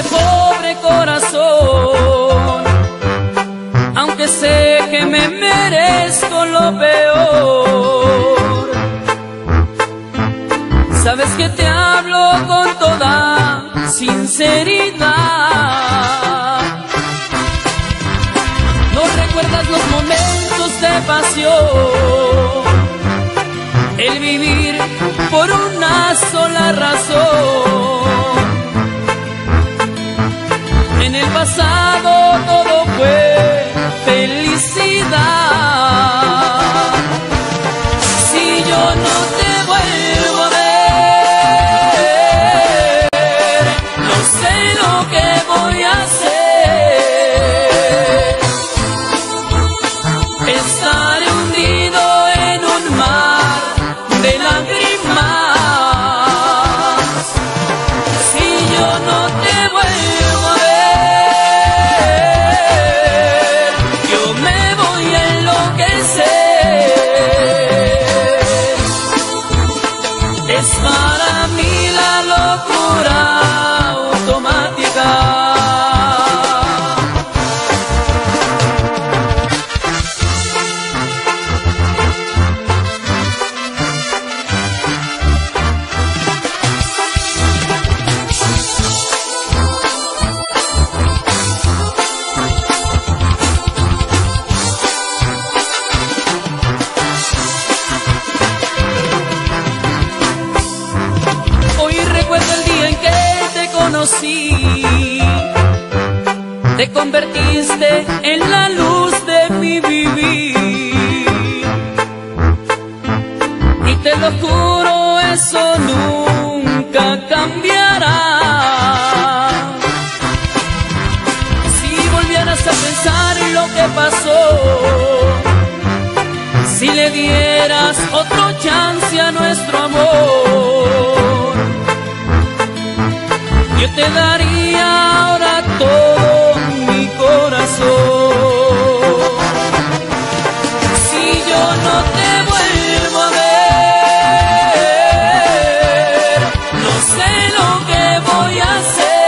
este pobre corazón, aunque sé que me merezco lo peor. Sabes que te hablo con toda sinceridad. No recuerdas los momentos de pasión, el vivir por una sola razón. Pasado todo fue felicidad. Conocí. Te convertiste en la luz de mi vivir. Y te lo juro, eso nunca cambiará. Si volvieras a pensar en lo que pasó, si le dieras otro chance a nuestro amor, te daría ahora todo mi corazón. Si yo no te vuelvo a ver, no sé lo que voy a hacer.